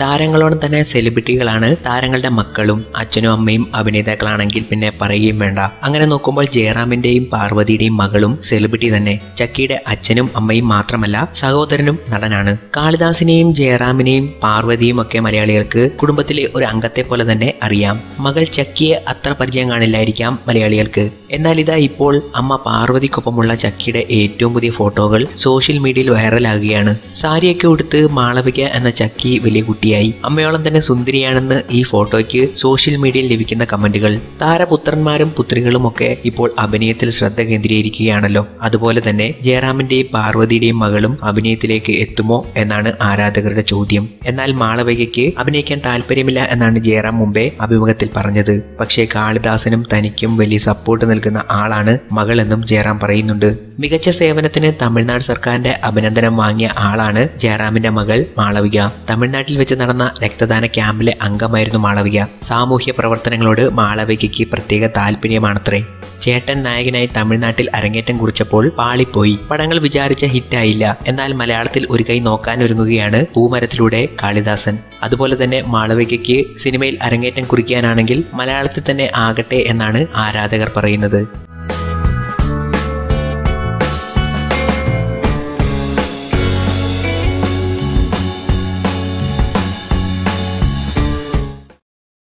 താരങ്ങളോട് തന്നെ സെലിബ്രിറ്റികളാണ്. താരങ്ങളുടെ മക്കളും അച്ഛനും അമ്മയും അഭിനേതാക്കളാണെങ്കിൽ പിന്നെ പറയുകയും വേണ്ട. അങ്ങനെ നോക്കുമ്പോൾ ജയറാമിന്റെയും പാർവതിയുടെയും മകളും സെലിബ്രിറ്റി തന്നെ. ചക്കിയുടെ അച്ഛനും അമ്മയും മാത്രമല്ല സഹോദരനും നടനാണ്. കാളിദാസിനെയും ജയറാമിനെയും പാർവതിയും ഒക്കെ മലയാളികൾക്ക് കുടുംബത്തിലെ ഒരു അംഗത്തെ പോലെ തന്നെ അറിയാം. മകൾ ചക്കിയെ അത്ര പരിചയം കാണില്ലായിരിക്കാം മലയാളികൾക്ക്. എന്നാൽ ഇതാ ഇപ്പോൾ അമ്മ പാർവതിക്കൊപ്പമുള്ള ചക്കിയുടെ ഏറ്റവും പുതിയ ഫോട്ടോകൾ സോഷ്യൽ മീഡിയയിൽ വൈറലാകുകയാണ്. സാരിയൊക്കെ ഉടുത്ത് മാളവിക എന്ന ചക്കി വലിയ കുട്ടിയായി അമ്മയോളം തന്നെ സുന്ദരിയാണെന്ന് ഈ ഫോട്ടോയ്ക്ക് സോഷ്യൽ മീഡിയയിൽ ലഭിക്കുന്ന കമന്റുകൾ. താരപുത്രന്മാരും പുത്രികളും ഒക്കെ ഇപ്പോൾ അഭിനയത്തിൽ ശ്രദ്ധ കേന്ദ്രീകരിക്കുകയാണല്ലോ. അതുപോലെ തന്നെ ജയറാമിന്റെയും പാർവതിയുടെയും മകളും അഭിനയത്തിലേക്ക് എത്തുമോ എന്നാണ് ആരാധകരുടെ ചോദ്യം. എന്നാൽ മാളവികയ്ക്ക് അഭിനയിക്കാൻ താല്പര്യമില്ല എന്നാണ് ജയറാം മുമ്പേ അഭിമുഖത്തിൽ പറഞ്ഞത്. പക്ഷേ കാളിദാസനും തനിക്കും വലിയ സപ്പോർട്ട് നൽകുന്ന ആളാണ് മകളെന്നും ജയറാം പറയുന്നുണ്ട്. മികച്ച സേവനത്തിന് തമിഴ്നാട് സർക്കാരിന്റെ അഭിനന്ദനം വാങ്ങിയ ആളാണ് ജയറാമിന്റെ മകൾ മാളവിക. തമിഴ്നാട്ടിൽ നടന്ന രക്തദാന ക്യാമ്പിലെ അംഗമായിരുന്നു മാളവിക. സാമൂഹ്യ പ്രവർത്തനങ്ങളോട് മാളവികയ്ക്ക് പ്രത്യേക താല്പര്യമാണത്രേ ചേട്ടൻ നായകനായി തമിഴ്നാട്ടിൽ അരങ്ങേറ്റം കുറിച്ചപ്പോൾ പാളിപ്പോയി. പടങ്ങൾ വിചാരിച്ച ഹിറ്റായില്ല. എന്നാൽ മലയാളത്തിൽ ഒരു കൈ നോക്കാനൊരുങ്ങുകയാണ് പൂമരത്തിലൂടെ കാളിദാസൻ. അതുപോലെ തന്നെ മാളവികയ്ക്ക് സിനിമയിൽ അരങ്ങേറ്റം കുറിക്കാനാണെങ്കിൽ മലയാളത്തിൽ തന്നെ ആകട്ടെ എന്നാണ് ആരാധകർ പറയുന്നത്.